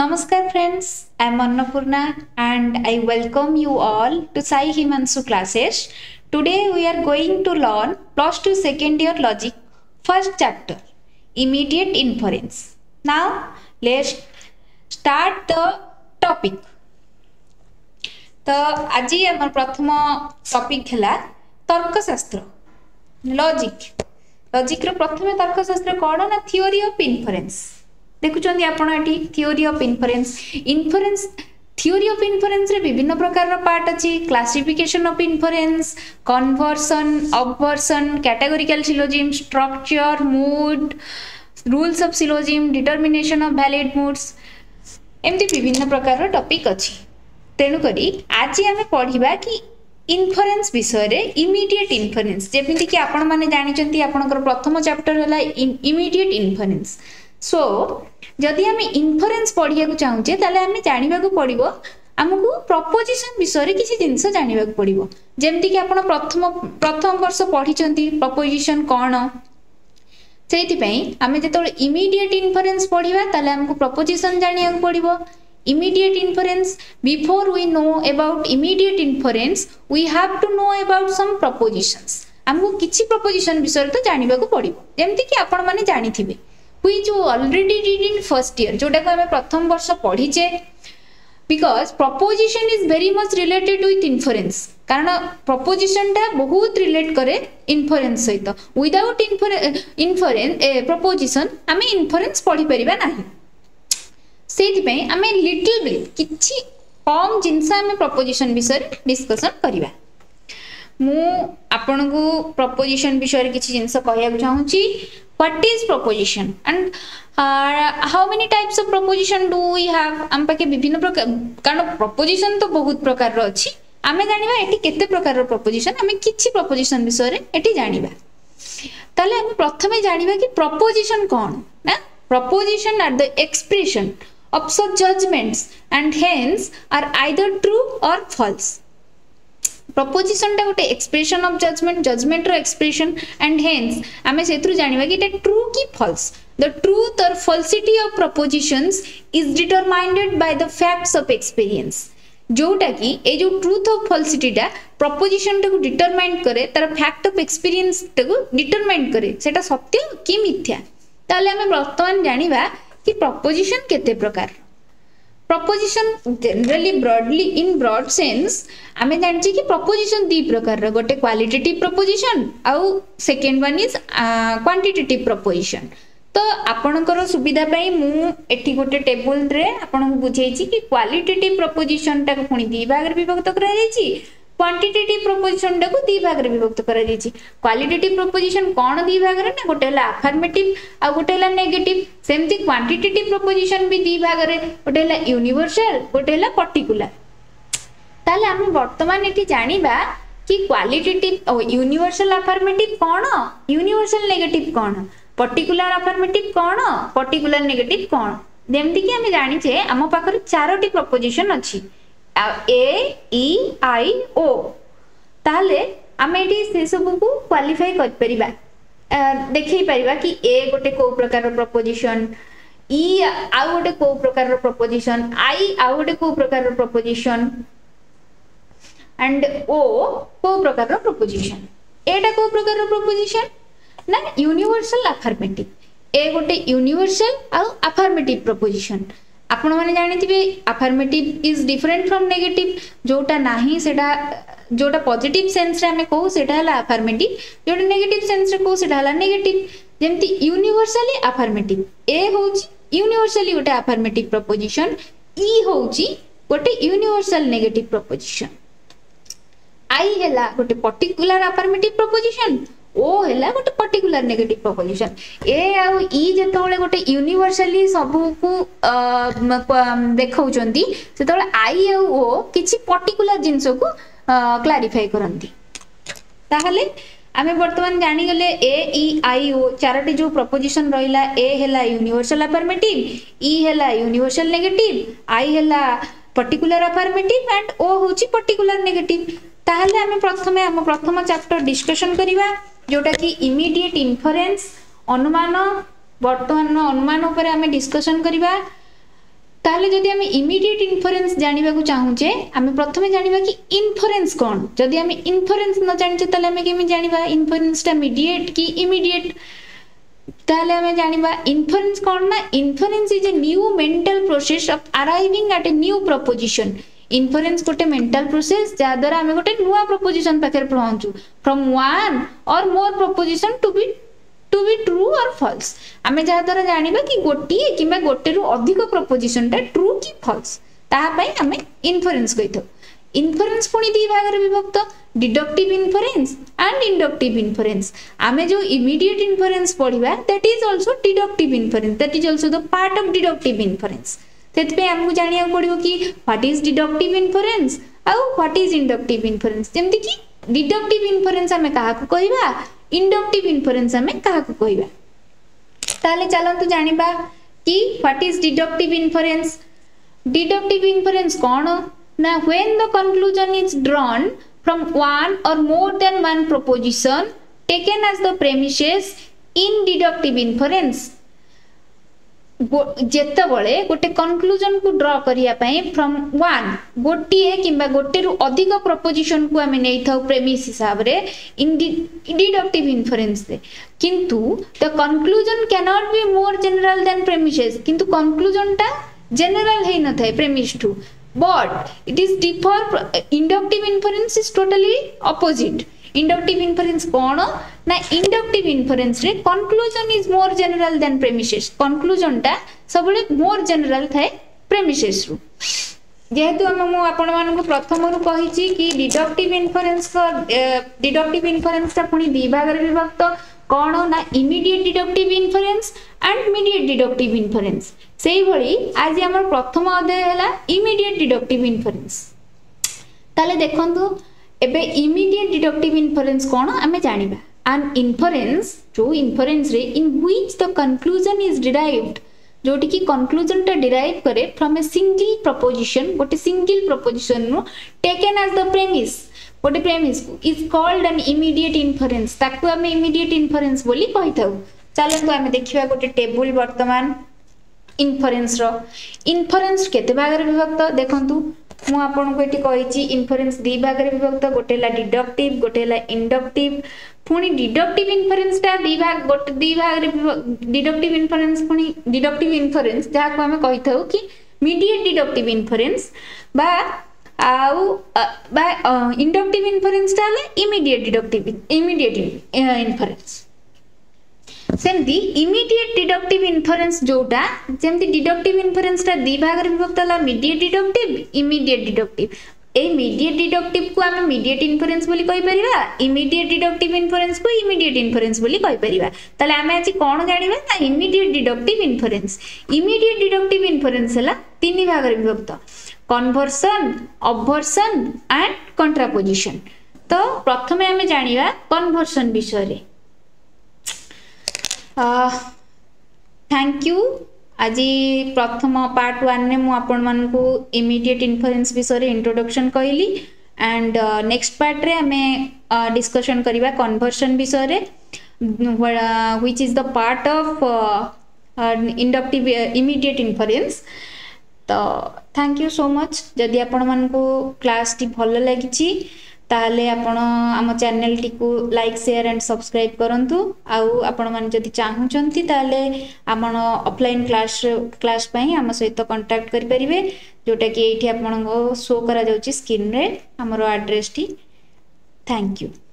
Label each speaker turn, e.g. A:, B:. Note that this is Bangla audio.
A: Namaskar friends, I am Annapurna and I welcome you all to Sai Himansu classes. Today we are going to learn plus 2 second year logic first chapter immediate inference. Now let's start the topic. तो आज आम प्रथम टपिक है तर्कशास्त्र लॉजिक लॉजिक रो प्रथम तर्कशास्त्र कौन ना थियोरी ऑफ इन्फरेन्स দেখুছেন আপনার এটি theory of inference inference theory of ইনফরেন্সরে বিভিন্ন প্রকারর পার্ট আছে classification of inference conversion obversion categorical syllogism structure mood rules of syllogism determination of valid moods এমতি বিভিন্ন প্রকারর টপিক আছে তেণুকরি আজ আমি পড়া কি ইনফরেন্স বিষয়ে ইমিডিয়েট ইনফরেন্স যেমিতিকি আপনার জাঁচান আপনার প্রথম চ্যাপ্টর হল ইমিডিয়েট ইনফরেন্স সো ଯଦି ଆମେ ଇନଫରେନ୍ସ ପଢ଼ିବାକୁ ଚାହୁଁଛେ ତାହେଲେ ଆମେ ଜାଣିବାକୁ ପଡ଼ିବ ଆମକୁ ପ୍ରପୋଜିସନ୍ ବିଷୟରେ କିଛି ଜିନିଷ ଜାଣିବାକୁ ପଡ଼ିବ ଯେମିତିକି ଆପଣ ପ୍ରଥମ ପ୍ରଥମ ବର୍ଷ ପଢ଼ିଛନ୍ତି ପ୍ରପୋଜିସନ୍ କ'ଣ ସେଇଥିପାଇଁ ଆମେ ଯେତେବେଳେ ଇମିଡ଼ିଏଟ୍ ଇନଫରେନ୍ସ ପଢ଼ିବା ତାହେଲେ ଆମକୁ ପ୍ରପୋଜିସନ୍ ଜାଣିବାକୁ ପଡ଼ିବ immediate inference before we know about immediate inference we have to know about some propositions ଆମକୁ କିଛି ପ୍ରପୋଜିସନ୍ ବିଷୟରେ ତ ଜାଣିବାକୁ ପଡ଼ିବ ଯେମିତିକି ଆପଣମାନେ ଜାଣିଥିବେ which you already did in first year जोटा को प्रथम वर्ष पढ़ीचे because proposition is very much related with inference কারণ প্রপোজিশনটা বহুত রিলেট করে ইনফরেন্স সহিত উইদাউট ইনফরেন্স প্রপোজিশন আমি ইনফরেন্স পড়িপারিবা না সেইপাই আমি লিটল বিট কিছু কম জিনিস আমি প্রপোজিশন বিষয়ে ডিসকসন করা মু আপনার প্রপোজিশন বিষয়ে কিছু জিনিস কহিবাক চাহুছি what is proposition and uh, how many types of proposition do we have am pake bibhinna prakar kan proposition to bahut prakar ro achi ଆମେ ଜାଣିବା ଏଠି କେତେ ପ୍ରକାରର ପ୍ରପୋଜିସନ୍ ଆମେ କିଛି ପ୍ରପୋଜିସନ୍ ବିଷୟରେ ଏଠି ଜାଣିବା ତାହେଲେ ଆମେ ପ୍ରଥମେ ଜାଣିବା କି ପ୍ରପୋଜିସନ୍ କ'ଣ ନା proposition are the expression of such judgments and hence are either true or false ପ୍ରପୋଜିସନଟା ଗୋଟେ ଏକ୍ସପ୍ରେସନ ଅଫ୍ ଜଜମେଣ୍ଟ ଜଜମେଣ୍ଟର ଏକ୍ସପ୍ରେସନ ଆଣ୍ଡ ହେନ୍ସ ଆମେ ସେଥିରୁ ଜାଣିବା କି ଏଇଟା ଟ୍ରୁ କି false the truth or falsity of propositions is determined by the facts of experience ଯେଉଁଟାକି ଏଇ ଯେଉଁ ଟ୍ରୁଥ୍ ଅଫ୍ ଫଲ୍ସିଟିଟା ପ୍ରପୋଜିସନଟାକୁ ଡିଟରମାଇଣ୍ଡ କରେ ତାର ଫ୍ୟାକ୍ଟ ଅଫ୍ ଏକ୍ସପେରିଏନ୍ସଟାକୁ ଡିଟରମାଇଣ୍ଡ କରେ ସେଇଟା ସତ୍ୟ କି ମିଥ୍ୟା ତାହେଲେ ଆମେ ବର୍ତ୍ତମାନ ଜାଣିବା କି ପ୍ରପୋଜିସନ୍ କେତେ ପ୍ରକାର proposition generally broadly in broad sense আমি জানিছি কি প্রপোজিশন দুই প্রকারর গোটে কোয়ালিটেটিভ প্রপোজিশন আউ second one is quantitative proposition তো ଆପଣଙ୍କର ସୁବିଧା ପାଇଁ ମୁଁ ଏଠି ଗୋଟେ ଟେବୁଲରେ ଆପଣଙ୍କୁ ବୁଝେଇଛି କି କ୍ୱାଲିଟେଟିଭ୍ ପ୍ରପୋଜିସନଟାକୁ ପୁଣି ଦୁଇ ଭାଗରେ ବିଭକ୍ତ କରାଯାଇଛି କ୍ୱାଣ୍ଟିଟେଟିଭ୍ ପ୍ରପୋଜିସନ୍ଟାକୁ ଦୁଇ ଭାଗରେ ବିଭକ୍ତ କରାଯାଇଛି କ୍ୱାଲିଟେଟିଭ୍ ପ୍ରପୋଜିସନ୍ କ'ଣ ଦୁଇ ଭାଗରେ ନା ଗୋଟେ ହେଲା ଆଫର୍ମେଟିଭ୍ ଆଉ ଗୋଟେ ହେଲା ନେଗେଟିଭ୍ ସେମିତି କ୍ୱାଣ୍ଟିଟେଟିଭ୍ ପ୍ରପୋଜିସନ୍ ବି ଦୁଇ ଭାଗରେ ଗୋଟେ ହେଲା ୟୁନିଭର୍ସାଲ୍ ଗୋଟେ ହେଲା ପର୍ଟିକୁଲାର ତାହେଲେ ଆମେ ବର୍ତ୍ତମାନ ଏଠି ଜାଣିବା କି କ୍ୱାଲିଟେଟିଭ୍ ୟୁନିଭର୍ସାଲ୍ ଆଫର୍ମେଟିଭ୍ କ'ଣ ୟୁନିଭର୍ସାଲ୍ ନେଗେଟିଭ୍ କ'ଣ ପର୍ଟିକୁଲାର ଆଫର୍ମେଟିଭ୍ କ'ଣ ପର୍ଟିକୁଲାର ନେଗେଟିଭ୍ କ'ଣ ଯେମିତିକି ଆମେ ଜାଣିଛେ ଆମ ପାଖରେ ଚାରୋଟି ପ୍ରପୋଜିସନ୍ ଅଛି এ ই আই ও তাহলে ଆମେ ଏଠି ସେସବୁକୁ କ୍ୱାଲିଫାଇ କରିପାରିବା ଦେଖେଇ ପାରିବା କି ଏ ଗୋଟେ କେଉଁ ପ୍ରକାରର ପ୍ରପୋଜିସନ୍ ଇ ଆଉ ଗୋଟେ କେଉଁ ପ୍ରକାରର ପ୍ରପୋଜିସନ୍ ଆଇ ଆଉ ଗୋଟେ କେଉଁ ପ୍ରକାରର ପ୍ରପୋଜିସନ୍ ଆଣ୍ଡ ଓ କେଉଁ ପ୍ରକାରର ପ୍ରପୋଜିସନ୍ ଏଟା କେଉଁ ପ୍ରକାରର ପ୍ରପୋଜିସନ୍ ନା ୟୁନିଭର୍ସାଲ ଆଫର୍ମେଟିଭ୍ ଏ ଗୋଟେ ୟୁନିଭର୍ସାଲ ଆଉ ଆଫର୍ମେଟିଭ୍ ପ୍ରପୋଜିସନ୍ ଆପଣମାନେ ଜାଣିଥିବେ affirmative is different from negative ଯେଉଁଟା ନାହିଁ ସେଇଟା ଯେଉଁଟା ପଜିଟିଭ୍ ସେନ୍ସରେ ଆମେ କହୁ ସେଇଟା ହେଲା ଆଫର୍ମେଟିଭ୍ ଯେଉଁଟା ନେଗେଟିଭ୍ ସେନ୍ସରେ କହୁ ସେଇଟା ହେଲା ନେଗେଟିଭ୍ ଯେମିତି ୟୁନିଭର୍ସାଲି ଆଫର୍ମେଟିଭ୍ ଏ ହେଉଛି ୟୁନିଭର୍ସାଲି ଗୋଟେ ଆଫର୍ମେଟିଭ୍ ପ୍ରପୋଜିସନ୍ ଇ ହେଉଛି ଗୋଟେ ୟୁନିଭର୍ସାଲ୍ ନେଗେଟିଭ୍ ପ୍ରପୋଜିସନ୍ ଆଇ ହେଲା ଗୋଟେ ପର୍ଟିକୁଲାର ଆଫର୍ମେଟିଭ୍ ପ୍ରପୋଜିସନ୍ ଓ ହେଲା ଗୋଟେ ପର୍ଟିକୁଲାର ନେଗେଟିଭ ପ୍ରପୋଜିସନ ଏ ଆଉ ଇ ଯେତେବେଳେ ଗୋଟେ ୟୁନିଭର୍ସାଲି ସବୁକୁ ଦେଖାଉଛନ୍ତି ସେତେବେଳେ ଆଇ ଆଉ ଓ କିଛି ପର୍ଟିକୁଲାର ଜିନିଷକୁ କ୍ଲାରିଫାଇ କରନ୍ତି ତାହେଲେ ଆମେ ବର୍ତ୍ତମାନ ଜାଣିଗଲେ ଏ ଇ ଆଇ ଓ ଚାରୋଟି ଯେଉଁ ପ୍ରପୋଜିସନ ରହିଲା ଏ ହେଲା ୟୁନିଭର୍ସାଲ ଆଫର୍ମେଟିଭ ଇ ହେଲା ୟୁନିଭର୍ସାଲ ନେଗେଟିଭ ଆଇ ହେଲା ପର୍ଟିକୁଲାର ଆଫର୍ମେଟିଭ ଆଣ୍ଡ ଓ ହେଉଛି ପର୍ଟିକୁଲାର ନେଗେଟିଭ ତାହେଲେ ଆମେ ପ୍ରଥମେ ଆମ ପ୍ରଥମ ଚାପ୍ଟର ଡିସ୍କସନ୍ କରିବା ଯେଉଁଟାକି ଇମିଡ଼ିଏଟ୍ ଇନଫରେନ୍ସ ଅନୁମାନ ବର୍ତ୍ତମାନ ଅନୁମାନ ଉପରେ ଆମେ ଡିସ୍କସନ୍ କରିବା ତାହେଲେ ଯଦି ଆମେ ଇମିଡ଼ିଏଟ୍ ଇନଫରେନ୍ସ ଜାଣିବାକୁ ଚାହୁଁଛେ ଆମେ ପ୍ରଥମେ ଜାଣିବା କି ଇନଫରେନ୍ସ କ'ଣ ଯଦି ଆମେ ଇନଫରେନ୍ସ ନ ଜାଣିଛେ ତାହେଲେ ଆମେ କେମିତି ଜାଣିବା ଇନଫରେନ୍ସଟା ମିଡ଼ିଏଟ୍ କି ଇମିଡ଼ିଏଟ୍ ତାହେଲେ ଆମେ ଜାଣିବା ଇନଫରେନ୍ସ କ'ଣ ନା inference is a new mental process of arriving at a new proposition inference গোটে মেন্টাল প্রোসেস যাদ্বারা আমি গোটে নূয়া প্রপোজিশন পাখে পৌঁছু from one or more proposition to be to be true or false আমি যাদ্বারা জাঁয়া কি গোটিয়ে কিংবা গোটেরু অধিক প্রপোজিশনটা ট্রু কি ফলস তাহাপাই আমি ইনফরেন্স কইথাও ইনফরেন্স পুনি দুই ভাগরে বিভক্ত deductive inference and inductive inference আমি যে ইমিডিয়েট ইনফরেন্স পড়া that is also deductive inference that is also the part of deductive inference તેત મેં આંગુ જાનિયા પડ્યો કી વોટ ઇઝ ડિડક્ટિવ ઇન્ફરન્સ આઉ વોટ ઇઝ ઇન્ડક્ટિવ ઇન્ફરન્સ જેમ દીકી ડિડક્ટિવ ઇન્ફરન્સ અમે કાહ કો કહીવા ઇન્ડક્ટિવ ઇન્ફરન્સ અમે કાહ કો કહીવા તાલે ચાલન તુ જાનિબા કી what is deductive inference deductive inference કોણ ના when the conclusion is drawn from one or more than one proposition taken as the premises in deductive inference ଯେତେବେଳେ ଗୋଟେ କନକ୍ଲୁଜନକୁ ଡ୍ର କରିବା ପାଇଁ ଫ୍ରମ୍ ୱାନ୍ ଗୋଟିଏ କିମ୍ବା ଗୋଟେରୁ ଅଧିକ ପ୍ରପୋଜିସନକୁ ଆମେ ନେଇଥାଉ ପ୍ରେମିସ୍ ହିସାବରେ ଇଣ୍ଡିଡକ୍ଟିଭ୍ ଇନଫରେନ୍ସରେ କିନ୍ତୁ the conclusion can't be more general than premises କିନ୍ତୁ କନକ୍ଲୁଜନଟା ଜେନେରାଲ ହେଇନଥାଏ ପ୍ରେମିସ୍ଠୁ but it is differ inductive inference is totally opposite inductive inference કોણ ના inductive inference રે conclusion is more general than premises conclusion টা ସବୁବେଳେ more general ଥାଏ premises ରୁ যেহেতু আমি মু আপনার প্রথমরু কহিছি কি ডিডক্টিভ ইনফরেন্স ডিডক্টিভ ইনফরেন্সটা পুঁ দুই ভাগের বিভক্ত কোণ না immediate deductive inference and mediate deductive inference সেইভাবে আজ আমার প্রথম অধ্যায় হল ইমিডিয়েট ডিডক্টিভ ইনফরেন্স তাহলে দেখুন ଏବେ ଇମିଡ଼ିଏଟ୍ ଡିଡକ୍ଟିଭ୍ ଇନଫରେନ୍ସ କ'ଣ ଆମେ ଜାଣିବା ଆଣ୍ଡ ଇନଫରେନ୍ସ ଯେଉଁ ଇନଫରେନ୍ସରେ in which the conclusion is derived ଯେଉଁଠିକି କନକ୍ଲୁଜନ୍ଟା ଡିରାଇଭ୍ କରେ ଫ୍ରମ୍ ଏ ସିଙ୍ଗିଲ୍ ପ୍ରପୋଜିସନ୍ ଗୋଟେ ସିଙ୍ଗିଲ୍ ପ୍ରପୋଜିସନ୍ରୁ ଟେକେନ୍ ଆଜ୍ ଦ ପ୍ରେମିସ୍ ଗୋଟେ ପ୍ରେମିସ୍କୁ is called an immediate inference ତାକୁ ଆମେ ଇମିଡ଼ିଏଟ୍ ଇନଫରେନ୍ସ ବୋଲି କହିଥାଉ ଚାଲନ୍ତୁ ଆମେ ଦେଖିବା ଗୋଟେ ଟେବୁଲ୍ ବର୍ତ୍ତମାନ ଇନଫରେନ୍ସର ଇନଫରେନ୍ସ କେତେ ଭାଗରେ ବିଭକ୍ତ ଦେଖନ୍ତୁ ମୁଁ ଆପଣଙ୍କୁ ଏଠି କହିଛି ଇନଫରେନ୍ସ ଦୁଇ ଭାଗରେ ବିଭକ୍ତ ଗୋଟେ ହେଲା ଡିଡକ୍ଟିଭ୍ ଗୋଟେ ହେଲା ଇଣ୍ଡକ୍ଟିଭ୍ ପୁଣି ଡିଡକ୍ଟିଭ୍ ଇନଫରେନ୍ସଟା ଦୁଇ ଭାଗ ଗୋଟେ ଦୁଇ ଭାଗରେ ଡିଡକ୍ଟିଭ୍ ଇନଫରେନ୍ସ ପୁଣି ଡିଡକ୍ଟିଭ୍ ଇନଫରେନ୍ସ ଯାହାକୁ ଆମେ କହିଥାଉ କି ମିଡିଏଟ୍ ଡିଡକ୍ଟିଭ୍ ଇନଫରେନ୍ସ ବା ଆଉ ବା ଇଣ୍ଡକ୍ଟିଭ୍ ଇନଫରେନ୍ସଟା ହେଲେ ଇମିଡିଏଟ୍ ଡିଡକ୍ଟିଭ୍ ଇମିଡିଏଟ୍ ଇନଫରେନ୍ସ सेमती इमिडियट डिडक्टिव इनफरेन्स जोटा जमी डिडक्टिव इनफरेन्सटा दि भाग में विभक्त है मीडियट डिडक्ट इमिडियट डिडक्ट ये मीडियट डिडक्ट को आम मीडियट इनफरेन्स कहींपर इमिडियट डिडक्ट इनफरेन्स को इमिडियट इनफरेन्स कहींपर ताल आम आज कौन जाणी ना immediate deduct inference immediate deduct inference है तीन भाग में विभक्त कनभरसन अभरसन एंड कंट्रापोजिशन तो प्रथम आम जाना कनभरसन विषय में थैंक यू आज प्रथम पार्ट वन में मुझे इमिडिएट इनफरेन्स विषय इंट्रोडक्शन कहली एंड नेक्स्ट पार्ट रे आम डिस्कसन करवा कनभरसन विषय which is the part of uh, uh, inductive uh, immediate inference ତ ଥ୍ୟାଙ୍କ ୟୁ ସୋ ମଚ୍ ଯଦି ଆପଣମାନଙ୍କୁ କ୍ଲାସ୍ଟି ଭଲ ଲାଗିଛି ତାହେଲେ ଆପଣ ଆମ ଚ୍ୟାନେଲ୍ଟିକୁ ଲାଇକ୍ ସେୟାର୍ ଆଣ୍ଡ ସବସ୍କ୍ରାଇବ୍ କରନ୍ତୁ ଆଉ ଆପଣମାନେ ଯଦି ଚାହୁଁଛନ୍ତି ତାହେଲେ ଆପଣ ଅଫଲାଇନ୍ କ୍ଲାସ୍ କ୍ଲାସ୍ ପାଇଁ ଆମ ସହିତ କଣ୍ଟାକ୍ଟ କରିପାରିବେ ଯେଉଁଟାକି ଏଇଠି ଆପଣଙ୍କ ଶୋ କରାଯାଉଛି ସ୍କ୍ରିନ୍ରେ ଆମର ଆଡ୍ରେସ୍ଟି ଥ୍ୟାଙ୍କ ୟୁ